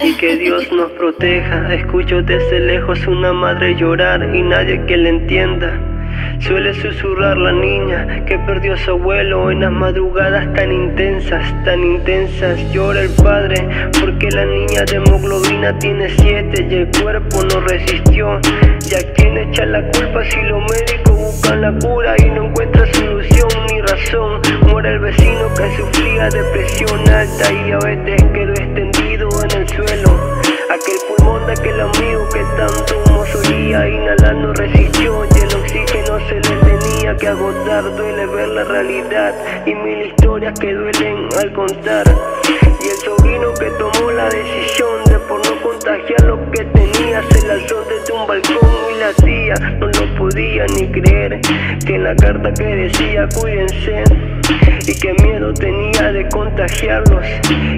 Y que Dios nos proteja. Escucho desde lejos una madre llorar y nadie que le entienda. Suele susurrar la niña que perdió a su abuelo en las madrugadas tan intensas, tan intensas. Llora el padre porque la niña de hemoglobina tiene siete y el cuerpo no resistió. Ya quien echa la culpa si los médicos buscan la cura y no encuentran solución ni razón. Muere el vecino que sufría depresión alta y diabetes de aquel amigo que tanto humo solía inhalar no resistió y el oxígeno se le tenía que agotar. Duele ver la realidad y mil historias que duelen al contar. Y el sobrino que tomó la decisión tía no lo podía ni creer que en la carta que decía cuídense y que miedo tenía de contagiarlos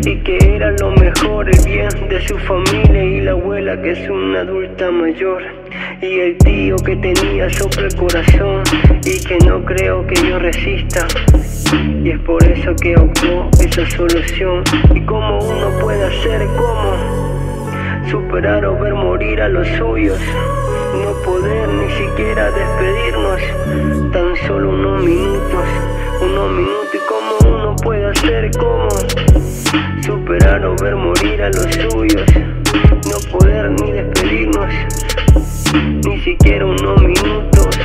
y que era lo mejor el bien de su familia y la abuela que es una adulta mayor y el tío que tenía sobre el corazón y que no creo que yo resista. Y es por eso que optó esa solución. Y cómo uno puede hacer cómo superar o ver morir a los suyos no poder ni siquiera despedirnos. Tan solo unos minutos unos minutos y cómo uno puede hacer cómo. Superar o ver morir a los suyos. No poder ni despedirnos. Ni siquiera unos minutos